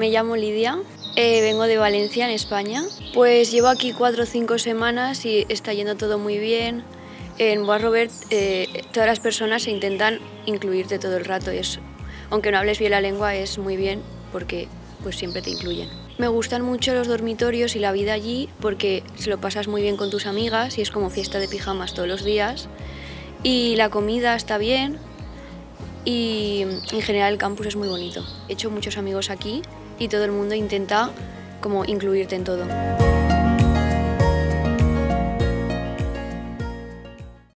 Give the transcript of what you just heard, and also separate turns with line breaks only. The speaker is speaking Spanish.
Me llamo Lidia, eh, vengo de Valencia, en España. Pues llevo aquí cuatro o cinco semanas y está yendo todo muy bien. En Bois Robert eh, todas las personas se intentan incluirte todo el rato es, aunque no hables bien la lengua es muy bien porque pues siempre te incluyen. Me gustan mucho los dormitorios y la vida allí porque se lo pasas muy bien con tus amigas y es como fiesta de pijamas todos los días. Y la comida está bien y en general el campus es muy bonito. He hecho muchos amigos aquí y todo el mundo intenta como incluirte en todo.